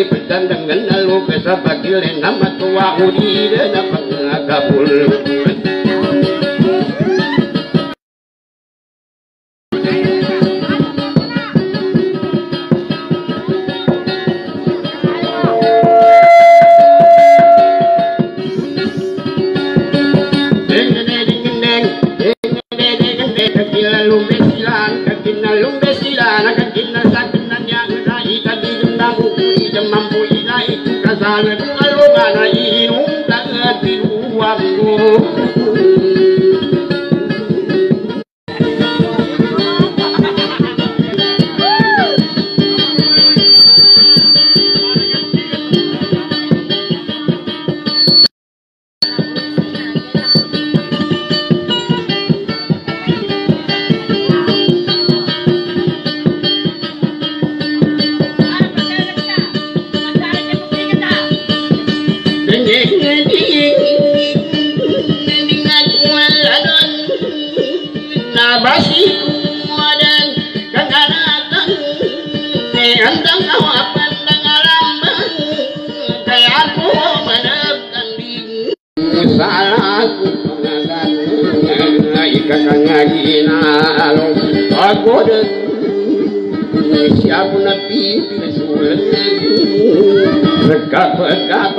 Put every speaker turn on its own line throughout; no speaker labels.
ipetan dengan nalu kesapakilin nama tua udi dan apa pagoda siap nabi Rasul Rekap-rekap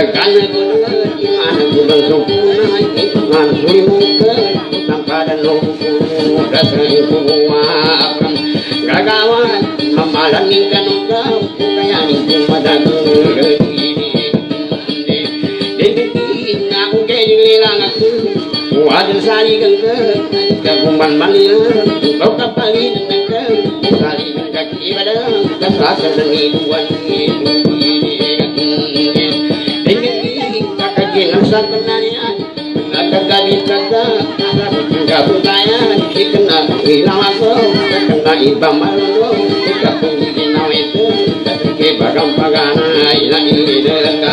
Ikilakan ko na, imahan ko ng sukunay dengan dasar kuwakam gagawan sari kau kapali nengke sari kaki badan kasasa deni duan kakak kabudayan ikena ilang ako kena iba malolo ikapung ginaw ito ke bagam pagana ilang ilidang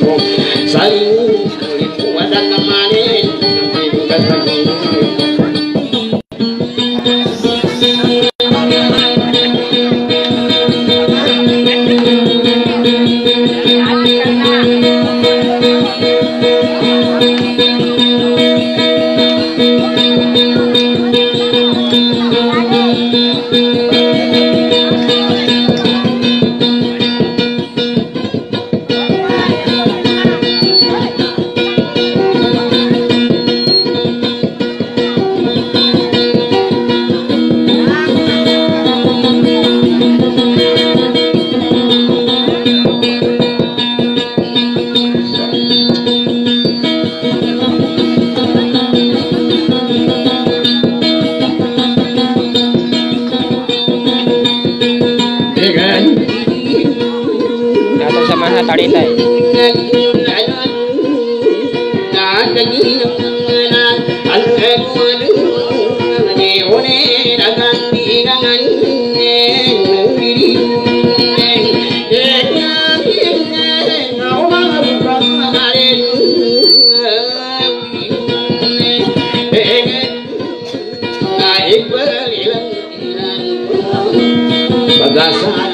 po saling ulit wadan kamanin sampai bukan
da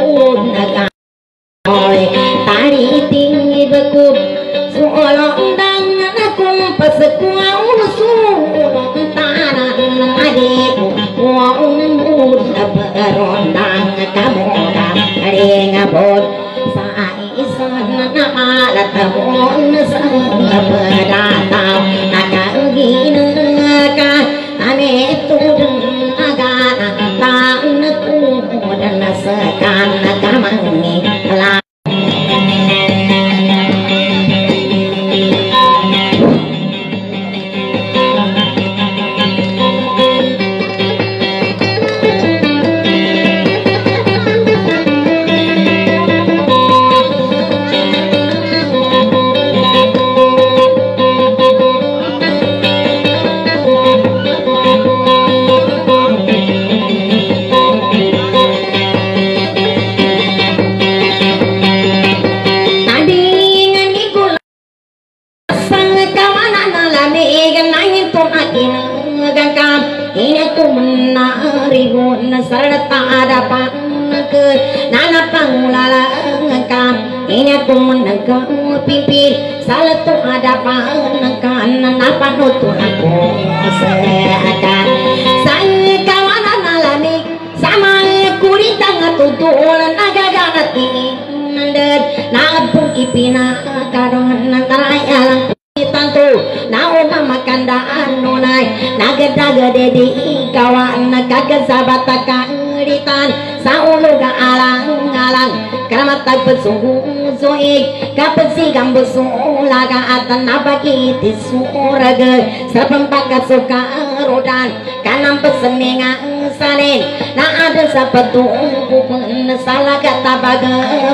nabung ipina karon nanarayalang tantu nao mamakandaan nunay nagadaga dedi kawan nagkakasabata kairitan sa ulo ka alang-alang karamat tagpasungkung suig kapasigang busula ka at nabagiti suraga sa pampagkasuka rodan kanang pasaninga salin na ada sa patungkupun sa lagatabag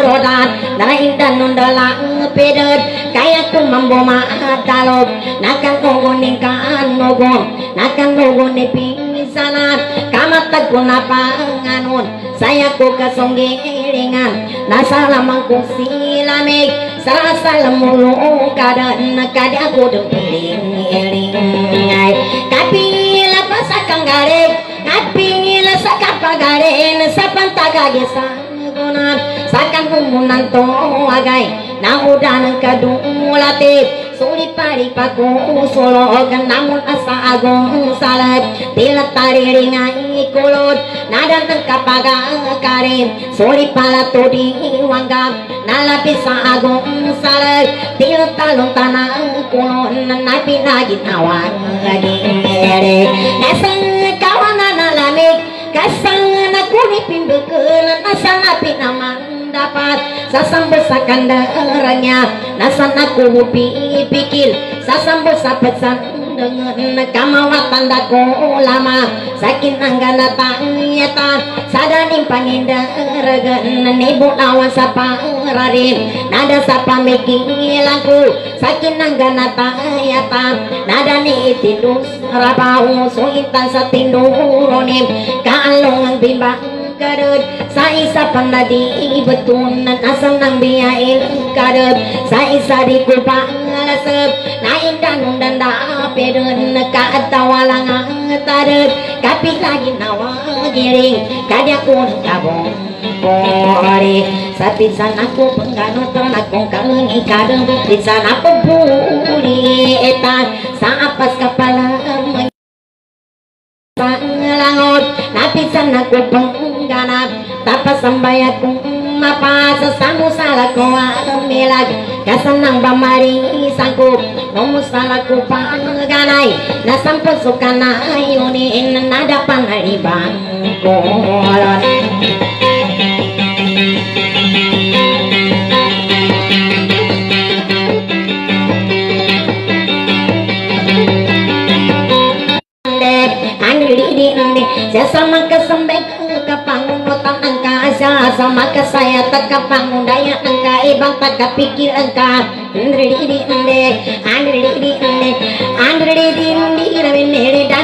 rodan na indan nundalang pedad kaya kumamboma talog nakangogoning kaanogo nakangogoning pinsanan kamatag ko na panganon saya ko kasonggilingan nasa lamang ko silamig sa salamulo kada nakada ko duling-iling kapila pa sa kanggarig kapila sa kapagarin sa pantagagisan gunan sakan kumunan to agay na udanan kadulatit sulit pari paku sulog namun asa agong salat. Tila tariringai kulot nadan kapaga karim sulit pala to di wanggam nalapis sa agong salat. Tila talong tanang kulon napi lagi nawag lagi nasang kawanan alamig kasang nakunipin bekelan asal api naman dapat. Sasambut sa kandaranya nasan aku pikir. Sasambut sa pesan dengan kamawatan dako lama sakin anggana tanyata sadaning panindaragan nebo awan sa pararin nada sa pamikilanku sakin anggana tanyata nada ni itidus rabaw so intan sa tinduronim kaalong bimbang karut sa isa pang nadi betun. Nan asam nang biyain karut sa isa di ko pangalasap na indan dan da pedun. Ka atawalang ang tarut kapit lagi nawa giring. Kadya ko kabong pori. Sa pisan ako penggano ton akong kalung ikadeng pisan ako buri eta sa apas kapala Pangalangot, napisan ako pangganap Tapos ang bayad kong mapasa sa musala ko ang milag. Kasanang bamarisan ko Numusala ko pangganay Nasang puso ka na ayunin Nada panaribang ko Sesama kesembek kepangutan engka Sama kesaya teka pangudaya engka Ibang teka pikir engka Andri di ende Andri di ende Andri di akan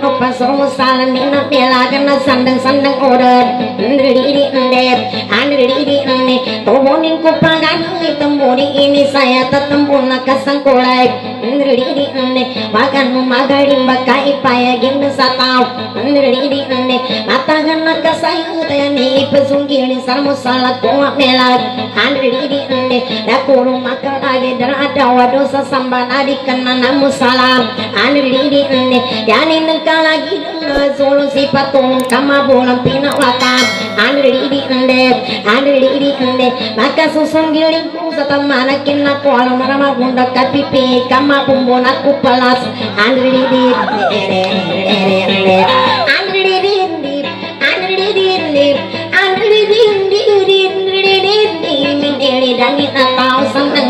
Opa somo salan Nina melagan Sandang sandang order Andri di ende Andri di ende Tubunin ko pagan Temuri ini saya tetembun Nakasangkulay Andri di ende Wagan memagarin Bakai payagin sa tao Andri di ende Matagan nakasayo Tayani ipasungkilin Sarmo salat ko melag Andri di ende Dakuru makalagi Darada wadosa sambana di kanana musalam Andri ende Yani nengkalagi Solusi patulong kama bulan pinawatan Andri di ende Andri di ende Maka susung giling ko sa tamanakin na ko Alam marama bunda kapipi Kama bumbon aku pelas Andri di ende Andri di ende Andri di ende Andri di ende Mindiri dangi atau sandang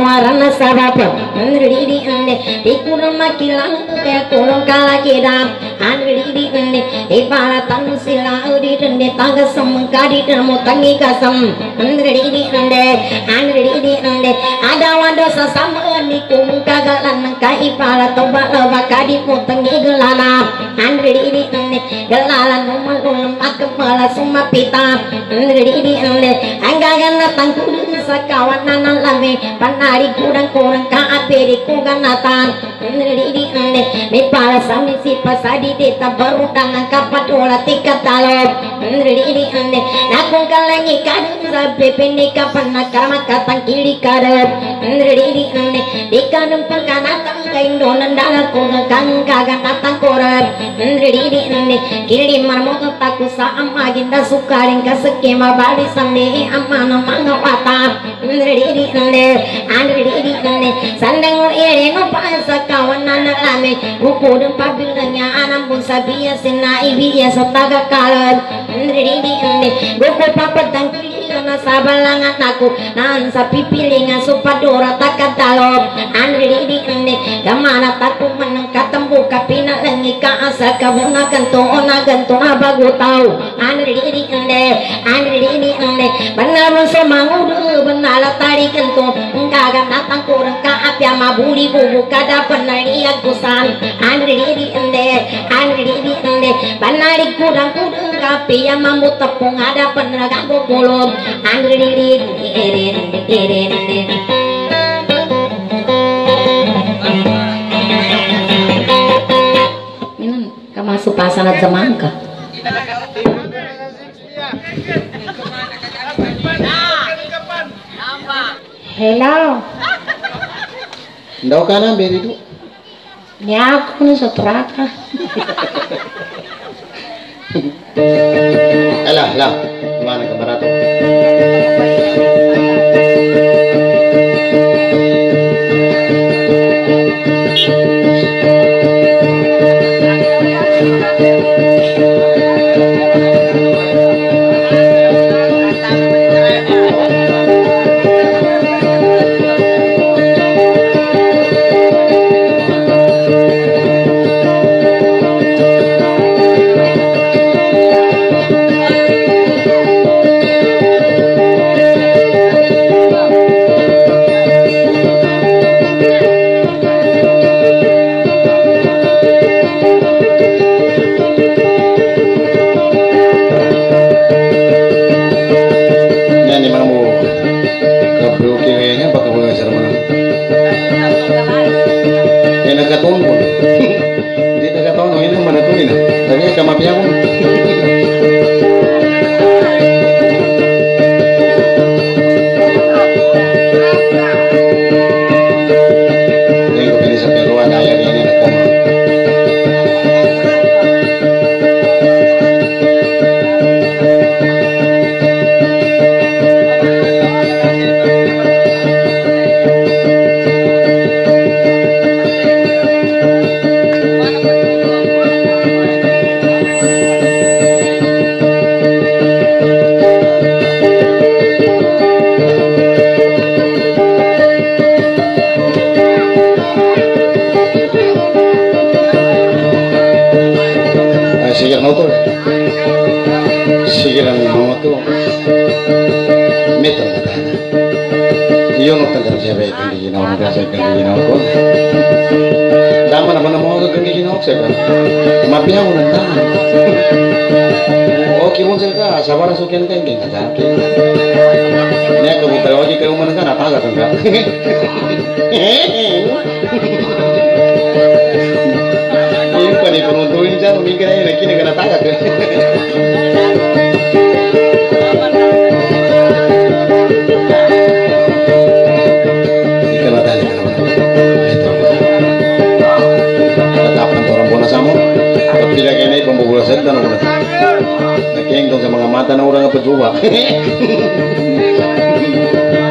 anda panam Andri di kadi ni sabab Andri di ende Dikurang makilang kaya kulong kalakiram Andri di ende di para tanu sila di ende tangga semengka di dalam tangi kasam Andri di ende Andri di ende ada wado sesama di kumung kagalan kai para toba loba kadi mutangi gelana. Andri di ende gelalan umul ulum akemala suma pita. Andri di ende anggagan natang kudu sakawan nanan lame panari kurang kurang ka kugan natan Andri di ende me para sami si pasadi deta baru tangan kapat ola tika talo Andri di ende nakung kalangi kadu sabe pene kapan nakarma katang kili kada Andri di ende dikanum pangkanatang kain donan dala kunga kang kagan natang kora Andri di ende kili marmo taku sa amaginda sukaring kasekema bali samne amana manga wata Andri di ende sandang ere no pasa kawan nana lame ukudum pabilanya anam pun sabia sena ibia sotaga kalan Andri di ende buku na sabalangan aku nan sa pipilingan supadora takadalo Andri di ende gamana taku meneng katembu kapina lengi ka asa kabuna ganto ona ganto abagu tau. Andri di ende Andri di ende benar semangudu benala tari ganto engkaga natang kurang ka apya mabuli bubu kada penari akusan Andri di ende Andri di ende benari kurang yang mambu tepung ada penaga kamasuk pasanat zamangka. Hello,
Ndaw ka na, beri tu.
ni ako ni sa traka.
Alah, lah. Mana ka Nakinig doon sa mga mata na urang nga.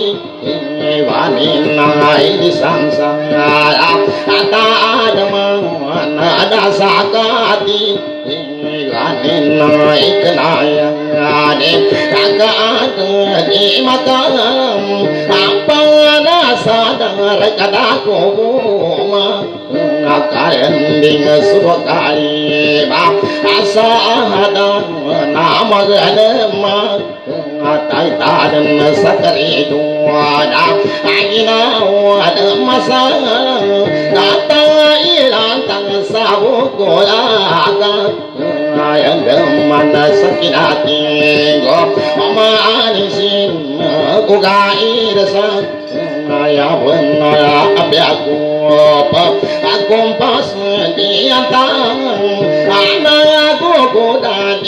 mana lagi tangan sinatahu sa andorong ada mana mang antang sabai kada sabai wani nai di samsara ata ada mang ada sakati wani nai kenayang ade kaga ada di matalam apa ada sadar kada koma karen ding subakari ba asa ada nama gana ma tai ta dan sakari duada agina ada masa kata ilang tang sawo gola yang mana sakinati go mama anisin ko gai rasa ya benar apa aku apa aku pas di antang anak aku kuda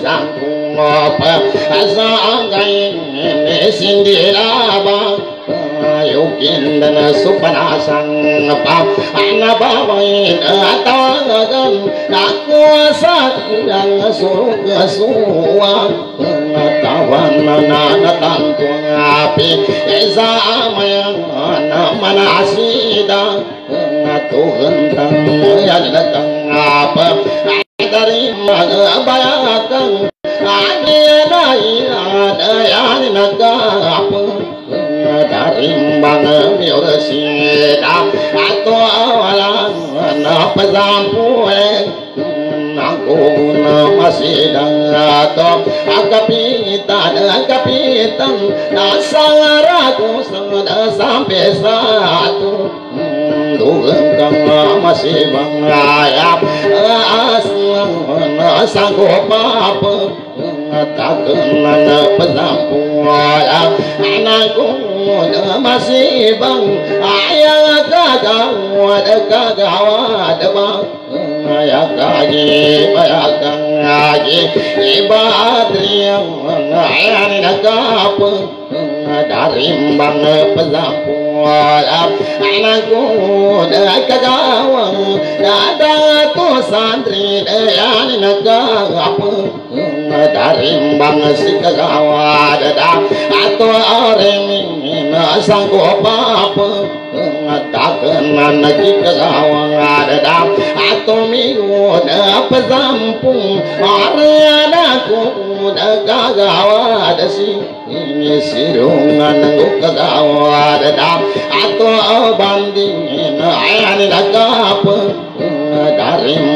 turunan pisangku apa asa angkai sindira yukin dan supanasang pa anabawain atawagan aku asang surga suwa tawan na tantung api esa amayang mana asida Tuhan tang yan datang apa apa zampueng aku masih atau akapitan akapitan nasaraku sampai satu. Tuhan kang masih mengayap asang sanggup apa takkan pesampuan anakku masih bang ayah kagawat kagawat bang ayah kaji bayakang ngaji ibadri ayah nakap dari bang pesampuan anakku kagawat ada tu santri yang nakap dari bang si kagawat atau orang sanggup apa takkan kita gawang ada atau minggu dapat zampung orang aku dah gawat si. Ini sirungan nguk gawat atau banding ayah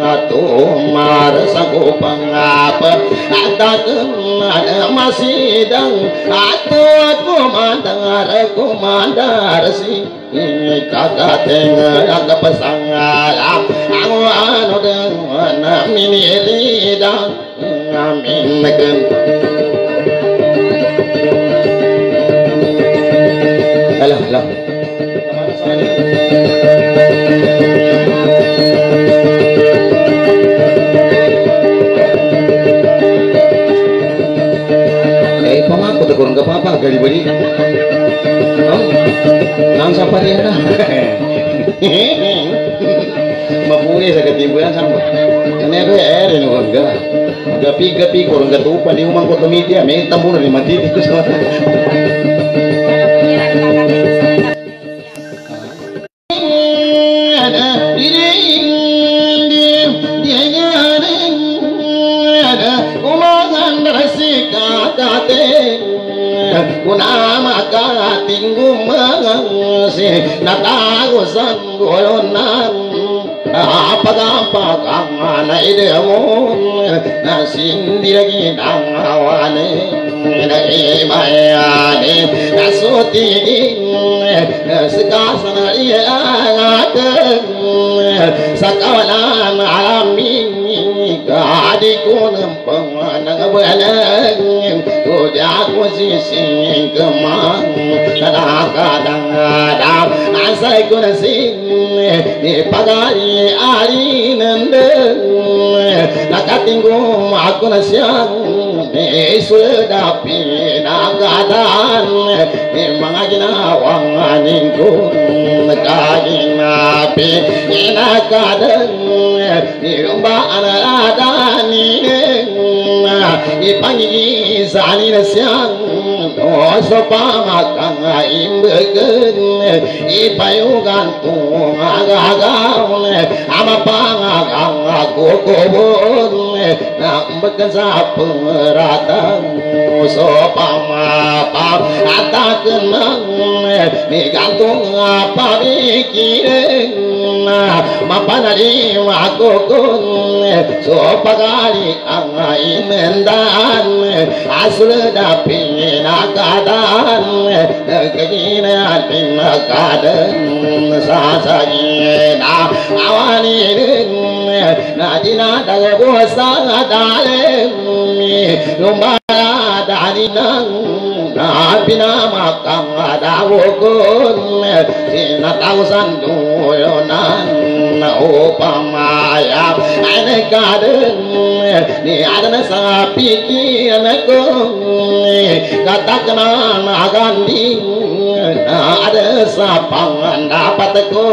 ada tumar saku pengapa ada ada masih dang atau aku mandar aku mandar si ini kagak tengah pesangan aku anu dengan mini lidah amin negen
Eh, pamaku tegur enggak
apa-apa gali beri. Oh, nang siapa dia dah? Mapuri sa katimbulan sa mo. Ano ko eh, rin ko ga. Gapi-gapi ko rin gatupa ni umang ko tumitia, may tambo na ni matiti ko pakang nai de mo na sin di lagi dang hawane dai maya ne na suti na sikasana ya ngat sakawalan alamin gadi kunam pamanang balang tu jago sising kemang tanah kadang adam asai kunasi Ipagari ari nandang Nakatinggong ako na siyang Isudapi nagadan Mga ginawang aning ko Nagkaginapi Inakadang Irumbaan adani Ipangigisa ni Nigantung apa bikirin mapalali wakokun sopagari angai mendan asle dapi nakadan kegine alpin kadan sasagi na awani rin nadina dalgo sa dalemi lumbara dalinang na pinamakang adawokon sinatausan duyonan na upamaya anekaden ni adana sa pikiran ko katakna nagandi ada sa pangandapat ko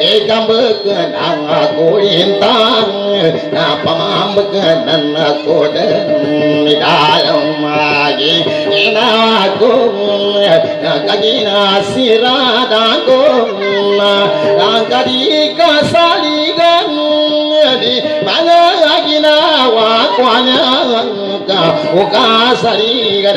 ikambeken ang ako intang na pamambakan ako dan dalam magi inaku kagina siradaku angkadi kasaligan di mana agina wakwanya ka uka saligan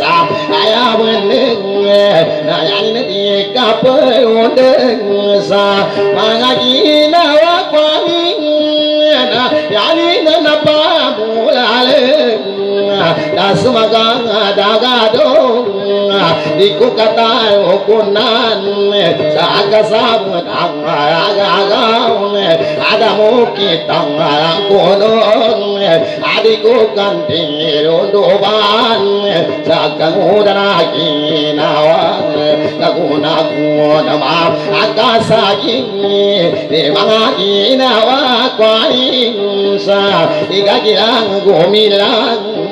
ayang ni kape undeng sa mangagina wa kwaming yani na pa mulale dasmagang dagado di ku kata ukunan sa kasabut ang agagaw ada mo kitang kunon adi ko kanting runduban sa kangudan ginawa naguna ko nama akasaging di mga ginawa kwain sa igagilang gumilang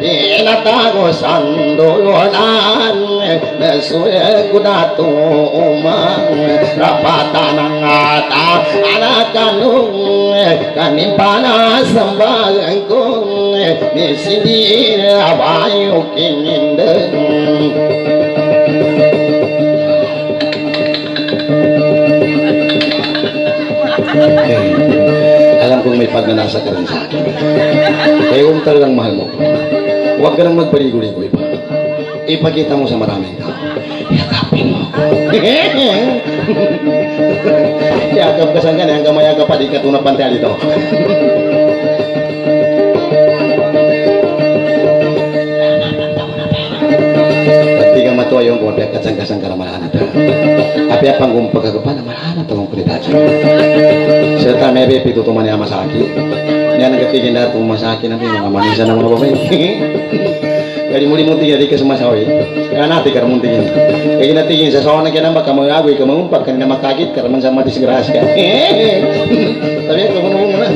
inatago sandulunan nasuya kudato umang rapatan ng ata anak kanung kanimpana sambagan ko nisindi abayo kinindang Eh, alam kong may pagnanasa ka rin sa akin. Kaya kung talagang mahal mo, huwag ka nang magpaligoy-ligoy pa. ipakita mo sa maraming tao. Yakapin mo ako. Yakap ka saan ka hanggang mayakap pa, di ka dito. Pati ka matuwa yung kung biyak kasang-kasang ka na malahan ito. Api apang kung pagkagapan na malahan ito ang kulitaji. Serta mebe pitutuman niya masaki. Niya nagatigin na itong masaki na mga manisa ng mga babae. Kaya muli mo tingin di ka sumasawi. Kaya natin ka munti yun. Kaya natigin sa sawa na kaya naman ka mga agoy ka mangumpak ka na makakit ka sa. Sabi ka muna.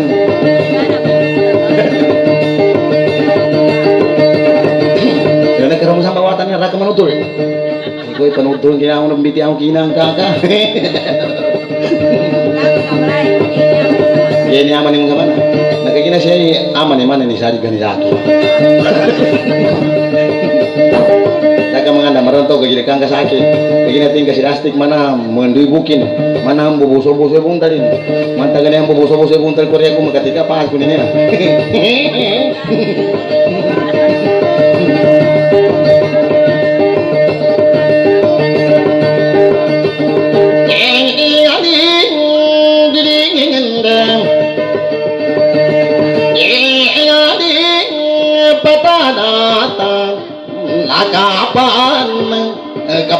Kaya nagkaroon sa bawatan niya, raka manutol. Ikaw panutol, kaya ako nabiti ako kinang kaka. Kaya ni aman yung kaman. Nagkagina siya ay aman ni man ni sari ganilaki. Daga mga namaron to kagina kang kasaki. Kagina ting kasi lastik mana menduy bukin. Mana ang bubuso-buso yung talin. Mantaga na yung bubuso-buso yung tal Korea ko makatika pa ako niya. nakapan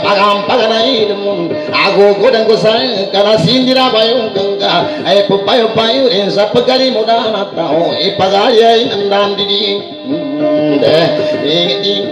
kapagampaganay mo ako ko dan ko sa kana sindira bayong kangka ay pupayo payo rin sa pagkalimutan at tao ipagayay ng dandidi de ingiti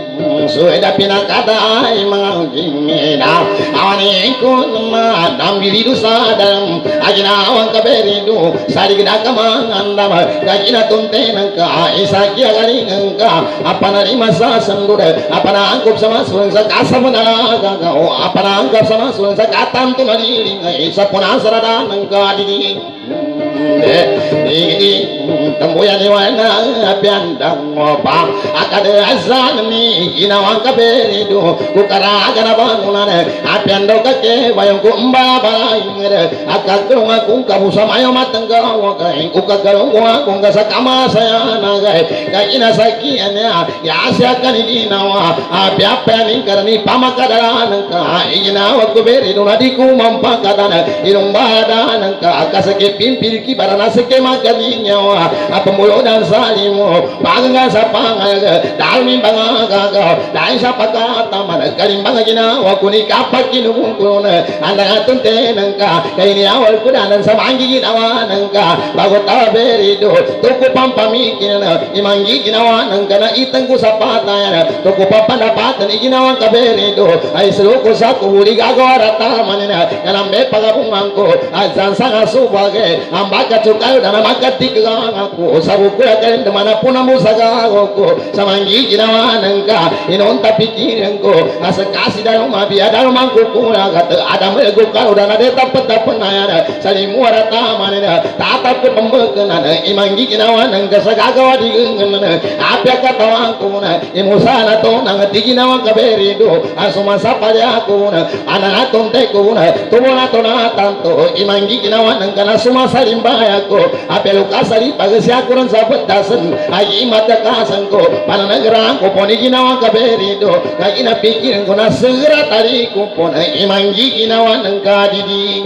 sueda pinakata ay mga gimina awani ko na dambili do sa dam. Aginawan kaberido sari gina kamanganda gagina tunte nang ka isa kya galing ka apa na lima sa sandure apa na angkop sama sulang sa kasamana gaga o apa na angkop sama sulang katam tu naliling isa puna sarada nang ka didi ingiti tembuyan iwana piandang opa akade azan ni ginawang kaberido kukaraga na bangunan apiando kake bayong kumba balangere akagrong akong kabusa mayo matangga wakai ukagrong akong kasa kama saya nagai kagina sakian ya ya asya kanini nawa apya paning karani pamakadaran ka iginawa kuberido nadiku mampakadana ilong badanan ka akasake pimpir ki barana seke makadinya wa apamulo dan salimo pangga sa pangaga dalmi banga gaga dai sa pakata man kalim banga ginawa kuni kapak kinung kuna anda tunte nangka kaini awal kudanan sa mangi ginawa nangka bago taberido tuku pampami kinana imangi ginawa nangka na itang ko sa pataya tuku papanapatan iginawa kaberido ay seluko sa kuhuli gagawa rata manina kanambe pagabungan ko azan sanga subage ambaka cukayo dana makati aku sabu kula kalen mana pun amu saga ko samangi ginawa nangka inonta pikiran ko asa kasi dalam mabi ada mangku kula kata ada mego kau dana de tapat tapat naya sali muara tamanena tatap ke pembekana imangi ginawa nangka saga gawa digengana apa kata wangku na imusana to nang tiginawa kaberido asuma sapaya ko na anak tonte ko na tumona to. Na tanto imangi ginawa nangka na suma salimbaya ko apelo kasari pagasya ko ran sabat dasan ay mata kasan ko pananagra ko poni ginawa kaberido. Kaya inapikiran ko na segera tari ko po na imangi ginawa ng kadidi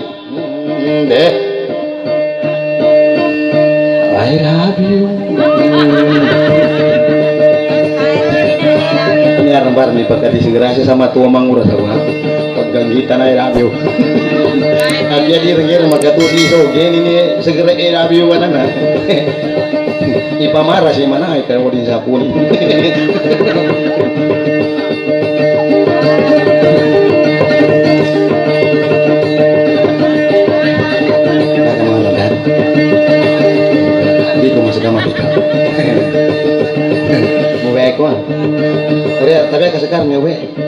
de I love you ini arang nih pagka disegera sama tua manguras ako ha pagganggitan I love you Agya di ringir magkatusi so gini ni segera I love you na na ipamara si mana ay kaya din sa kunin Hindi ko masagama dito. Muwe ko ah. Tapi tapi kasakar muwe.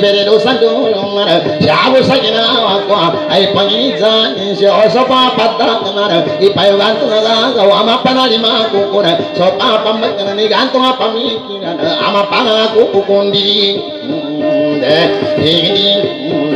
dolongan siabu sakina aku ay pangizan siya sopa patakan ipayo gantung agaw ama panalima kukuna sopa pambakan ni gantung apamikiran ama tay ka beri do kayin dang aya an ka den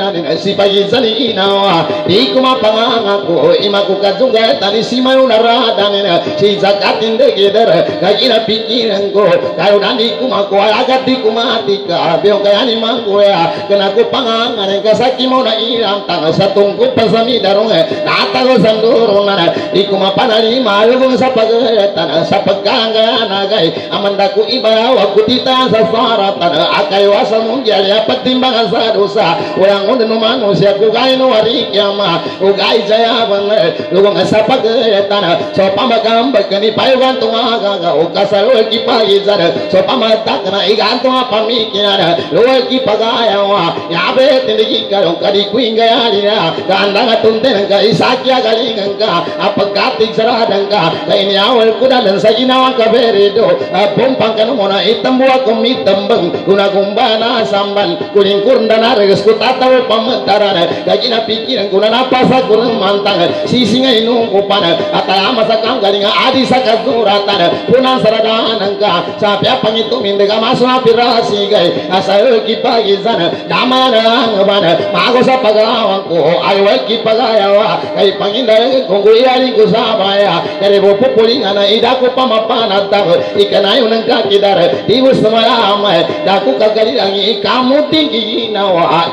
tindi kauna kama sudi kumatika imaku kapangena ni banta ka pikiran si pai zani na wa ikuma tani simayu naradan si zakatin de gidara kagina pikiran ko kayo nani kumaku agati kumatika beo kaya ni mangko ya. Kena ku pangangan kasaki mo na ilang tanga sa tungko pasami darong nata ko sanduro na ikuma panali mayo sa pagatan sa pagkanga nagay amanda ko iba wa kutita sa saratan akay wasa mong gyalya patimbangan sa dosa walang uno naman siya kugay no wari kiyama ugay jaya ban lugong sa pagatan so pamakambag kani payugan tungaga o kasalo ki pagizar so pamatak na iganto pamikinan luwal ki pagaya wa yabe tindigi karong kadi kuinga yalina kanda nga tunten ka isakya galingan ka apagatik saradang ka kaini awal kuda dan sa ginawa ka berido pumpang ka muna itambuwa kumitambang kuna kumbana samban kuling kurunda na regas ku tataw pamentaran kagina pikiran kuna napasa kurang mantang sisinga inung kupana atayama sa kang galinga adi sa kazuratan punan saradanan ka sapya pangitu mindega masuna pirasi gay asayo ki pagizana damana ngabana mago sa pagawang ko aywa ki pagayawa kay panginda kung kuyari ko sa baya kare bo pupulinga na ida ko pamapana tang ikanayo nang kakidar di mo sumayama daku kagalilang ikamu tinggi nawa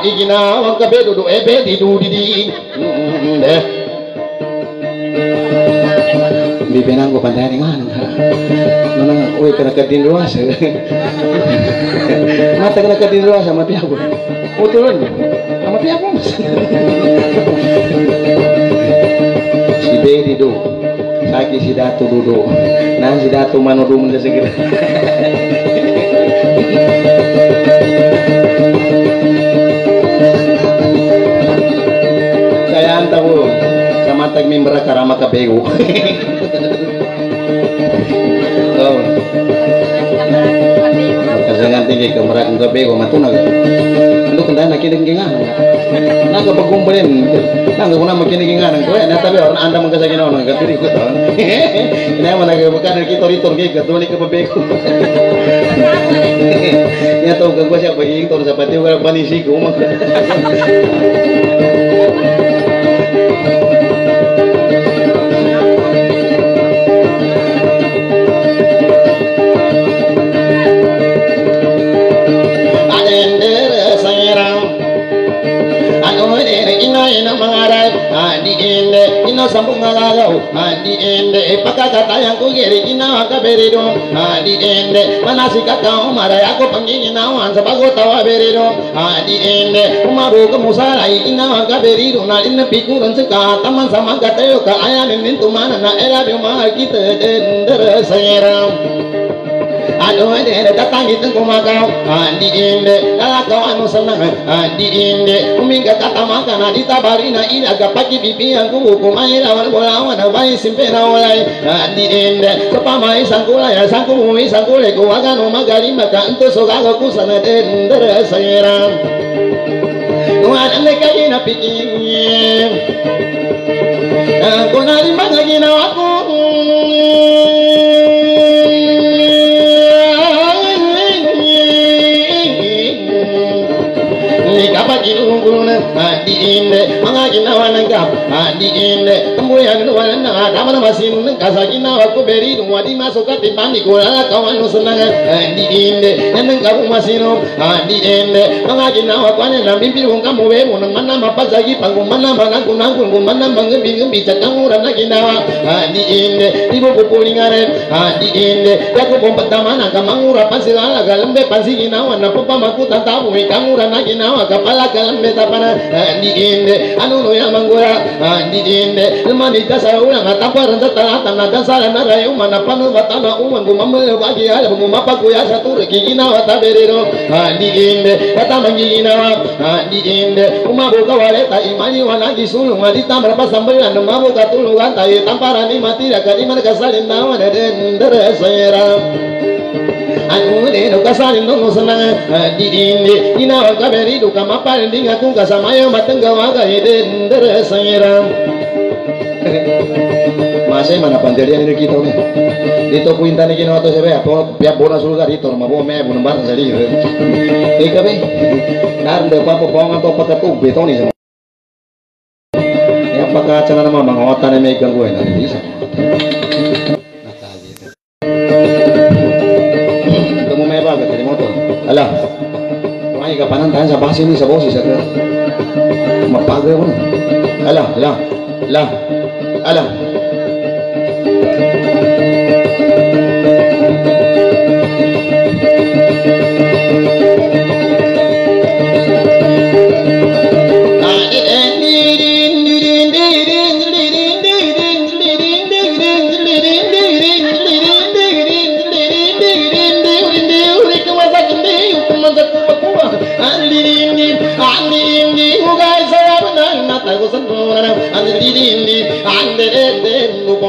iginawa kabedo do ebe di du di di. Deh bibenang ko pantayan nga nang uy ka nakadin ruasa mata ka nakadin ruasa mati ako utulan mati ako si Bedi do saki si Datu dudo nah si Datu mano dumun sa segera kaya anta ko sa matag mimbra karama kabego oh. Kasangan tinggi kamera ang kabego matunag ano kung dahil nakinig nga naga pagkumbalin naga ko na makinig nga nang kuya natabi orang anda magkasagin ako nang katiri ko to ina mo naga magkano kita rito kay katuli ka babego ya tau kang siya pagiging to sa patiw ka panisi ko ino sambung ngagaw di ende pagkakatayang ko giri ginawa ka berido di ende manasi kakao maray ako panginginawan sa pagutawa berido di ende umaru ka musaray ginawa ka berido na inapikuran sa kataman sa magkatayo ka ayanin nintumana na erabyo makita dendera sa iram anu ene datang itu kumagau andi inde lalakau anu senang. Andi inde uminga kata makan. Adi tabarina ini agak pagi bibi yang ku kumai lawan bola wana bai simpena olai andi inde kepamai sangkula ya sangku mumi sangkule ku agan umagari maka na pikin Kung nalimang na di inde mga ginawa ng kap di inde tembuyan nuwala na dama na masin ng kasa ginawa ko beri nuwa di masuk at ibandi ko na kawan no senang di inde nang kabu masino di inde mga ginawa ko na bimbir kung kamu we mo nang mana mapasagi pang mana mga kunang kung mana mga bingi cakang ura na ginawa di inde di bo pupulingare di inde yaku pompatama kamangura pasilala galambe pansi ginawa na pupamakutan tabu ikamura kapala kalambe tapana di inde anu no ya manggora di inde mani dasa ulang taparan tatana tanah dasar na rayu mana panu batana uman gumamma bagi ala gumapa kuya satu kigina wata berero di inde kata mangina wa di inde umabuka wale ta imani wana di sulung di tamra pasambelan umabuka tulungan ta tamparani mati kali mana kasalin nawa den dere sayra anu no kasari no no ina wa kaberi do kama pare dinga kun kasamayo matanga waga ede ndere sayra Masih mana pandirian ini kita nih. Dito kuinta nih kini waktu saya apa biar bola surga dito rumah bawa meh bunuh barang sendiri. Ika be, nar de apa pohon atau apa ketuk beton nih sama. Ya cara nama mangotan yang megang gue nanti bisa. Kamu meh apa dari motor? Alah, Wah, kapanan tahan sa basi ni sa bosi sa ka. Mapagay ko na. Alah, alah, alah, alah. Kana buluga na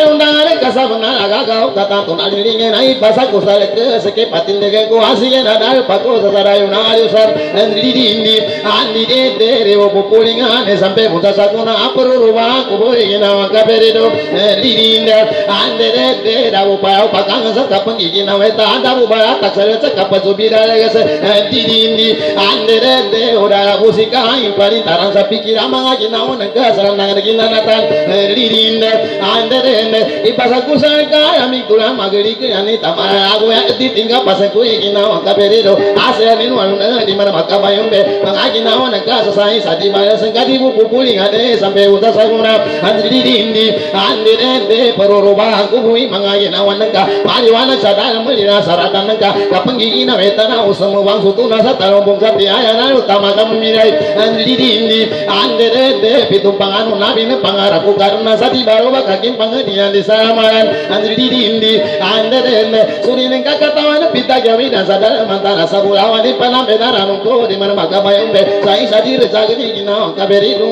kana kami diru kusu tansa aju sakana karamba kasagas ndini ndi andi de kana kami ngalo ko ratu na mati nendo kana kasendi cai tiri ina wa kabiridu ndini ndi andi de masih ratu kumandar kumandar sika katenya tamana tiga ke kina tahu sanona ndini andere sakene kenda kasaban aga aga kata tun alilinge nai basa ko sare ke seke patin de ko asiye na dal pako sara yo na ayo sar andri di indi andi de de re o populinga ne sampe muta sakuna apuru ruwa ko boy na wa ka bere do di di inde ande de de da o pa o pa kang sa ka pangi gi na we ta anda bu ba ta sare sa ka pa zo bi da le se di di indi ande de de o da musika in pari taran sa pikira manga gi na ona ga sara na gi na na tan di di aku ya di tinggal pas aku ingin nawa kaberido asa ni nu anu di mana maka bayom be mangaki nawa naga sasai sadi baya sengkadi bu pupuli ngade sampai utas saguna andri di indi bang sutu nasa tarombong sati aya na utama kamu mirai andri di bakakin pangadian di pita mantara panam mana maka bayang be sai sadir sagri gina kaberidu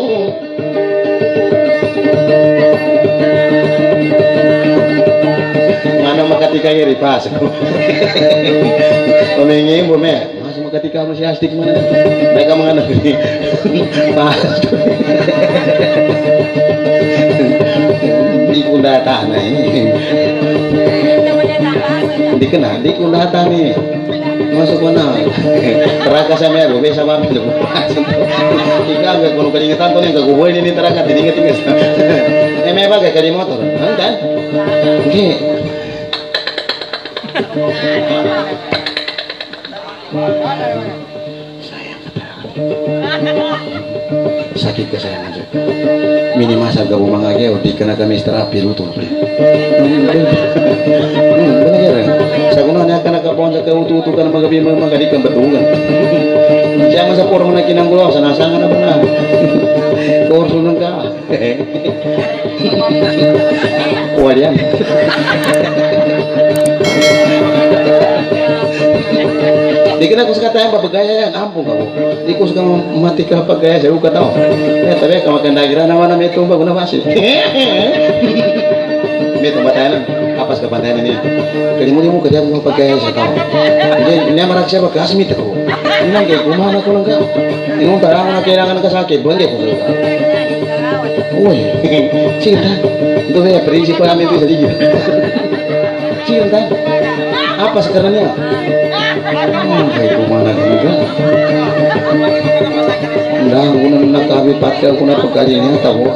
mana makatika iri pas. Omengi mo me. Masih makatika mo si astik mana? Mereka mengana pas di kundata nah ini di kena di kundata nih masuk mana? Teraka sama ya gue sama ambil tiga gue kalau keringetan tuh nih gak gue ini teraka tidak inget eh memang kayak kari motor? Kan? Oke sakit kesayangan saya minimal saya gabung mangage di kena kami terapi beli hmm benar ya saya guna hanya kena kapon saya utu utu karena magabi magadi kan berdungan saya porong na kinang gulo sana sana na benar kurso nang ka walian Dikira aku suka tanya papagaya yan, ampun kamu. Di ko suka mati ka papagaya, saya uka tau. Ya, tapi kalau kena kira nama nama itu mbak guna masih. Beto batayan apa sa kapantayan niya. Kali mo mo kaya mo pagkaya sa tao. Hindi niya marak siya pagkasmit ako. Inang kay kumana ko lang ka. Inong tarang na kailangan ka sa akin, bangge ko sa Uy, cinta. Itu ya prinsip kami itu sedikit. Cinta. Apa sekarangnya? Hmm, kayak kumana juga. Enggak, guna Kaya kuna pagkali niya tawo.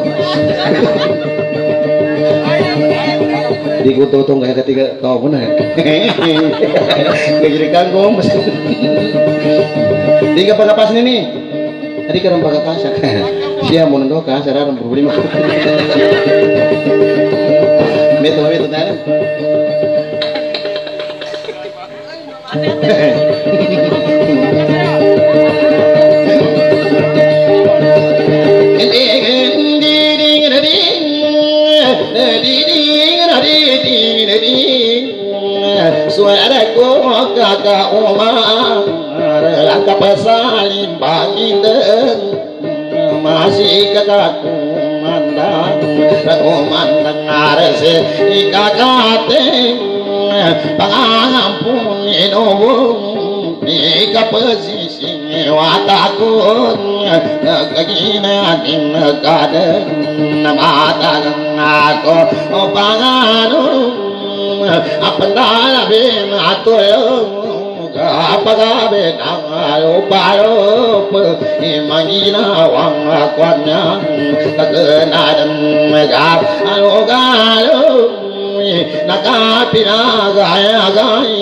Di ko tutong kaya ketiga kau pun ya. Kaya kanggo mas. Di ka pagapas ni ni. Tadi ka rang pagapas. Siya mo nando ka sa rarang problema. Meto Suara ko kakak Umar Kapasalim bangindeng Masih kakak kumandang Kumandang arese ikakate Pangampun Minu Mika pasi sing wataku Kagina din kadan Mata nako Pangaru Apandala bin atoyo Apagabe nangalo parop Imagina wang akwanya Kaganadan Gap Alogalo Nakapinagaya gaya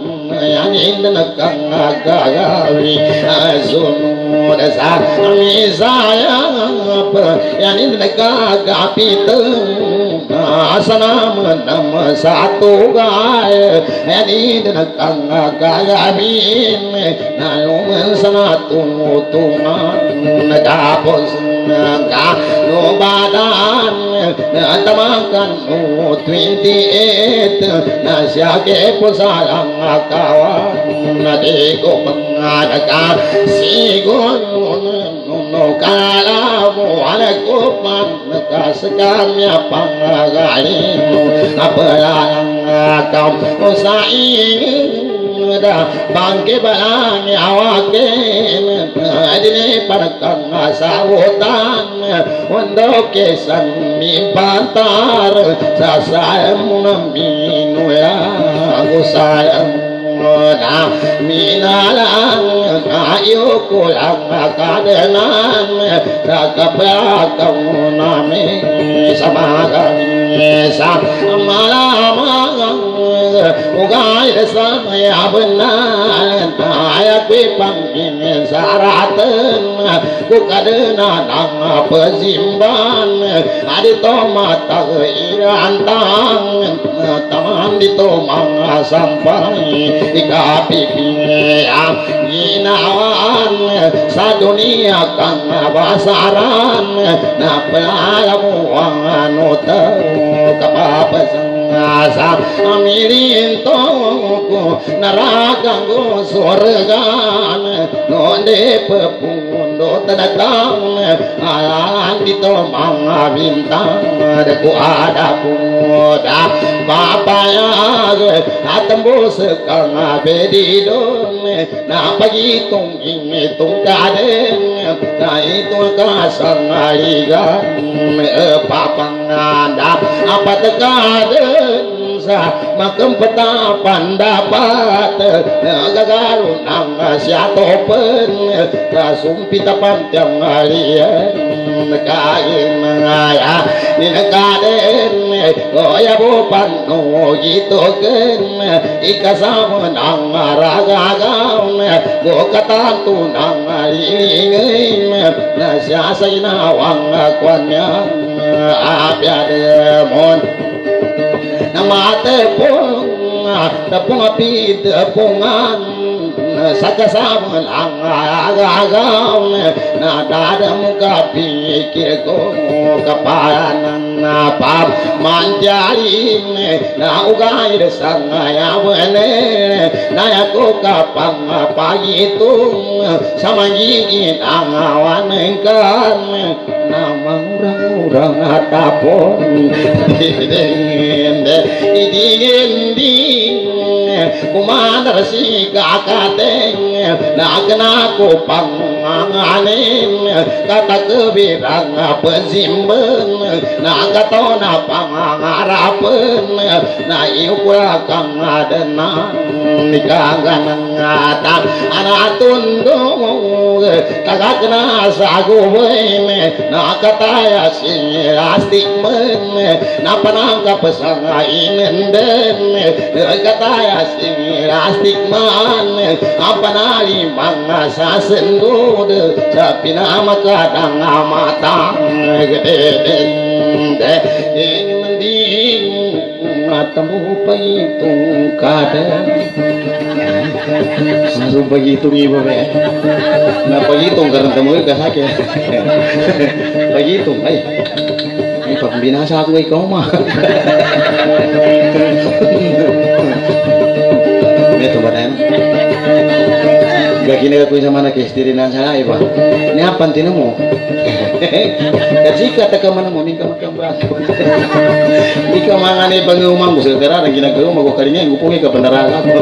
yanin nakar gangapitaan nasanabun sadalikan yanin nakang gagawi azunod sa misayang yanin nagagapitan asanam nam satu gay yanin nakang gagawin nalungan tapos ka lubadan tamakan mo 28 na siya ke pusalang kawan na pangadaka sigon no kala mo anak ko pan nakasakamya pangagalin mo da रा बांके बयान आवाके अजने पड़कंग सावोतान उन्दो के सम्मी पातार सासायम मीनुया गुसायम na minalang ayo ko lang kadanan kakapatang namin sa magang sa malamangang ugay sa maya benan ayak pipangin saratan kukadena nang pezimban adito mata irantang taman dito mga sampai ikapipiyang ginawan sa dunia kang basaran na paalam mo ang ano tao kapapasang asa amilinto ko naragang ko sorgan nonde pepundo tanatang alang dito mga bintang ko ada puda papayag at tembus kang bedidon na pagitong imitong kaden na ito kasang aligan papanganda apat kaden sa makempeta pandapat nagagarun ang siatopen kasumpita pantyang alian kain mangaya ninakaden goya bupan no gitu ken. Ikasama nang maragagaw go katantu nang alilingay na siya sa inawang kwanya apya demon na mate pong na pumapid pungan. Sa kasama ang agagaw na dadam ka pikir ko kapanan na pap manjarin na ugay sa ngayawan na ako kapang pagitung sa magiging ang awan kan. Na mangurang kurang atapun dende iding kumandar si kakateng nakna ko panganin kata kebirang pezimben nakatona pangarapen na iwa kang adenan nikagang ngatan anak tundung kagakna sagu wene nakataya si astik men napanangka pesanga inenden kataya si astik man apa nali manga sasendud sa pinama kadang mata gede de mending matamu paitung kada Saru paitung ibu be na paitung karena temu ka sakit paitung ay ay pag binasa ako ikaw mah Gak kini aku sama anak istri nan sana iba. Ini apa tinu mo? Kasi kata ka man mo mingka makam ba. Ika mangane pangumang ko sa tara nang ginagawa mo ko karinya ngupungi ka pandaraga ko.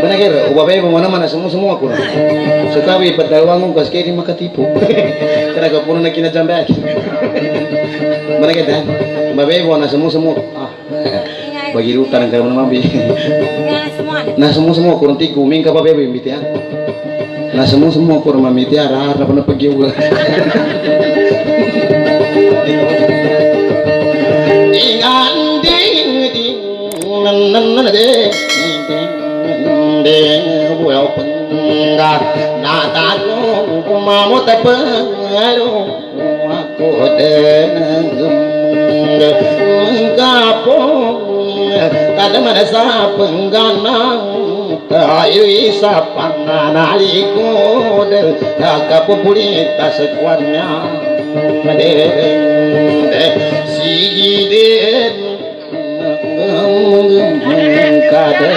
Panagir, ubabay mo mana mana semua semua ko. Sekawi padawang ko kasi di makatipu. Kana ka puno na kinajambak. Managir ta? Ubabay mo na semua semua. Ah. Bagi rutan ka man mabi. Nah semua semua kurang tiku mingka pa bebe mitian. Nah semua semua kurang mamiti arah arah pernah pergi juga. Ingan ding ding nan nan nan de buel aku deneng kada mana sa pengganang tayo isa panganalikud kakapupulita sa kwarnya madende sigidin kada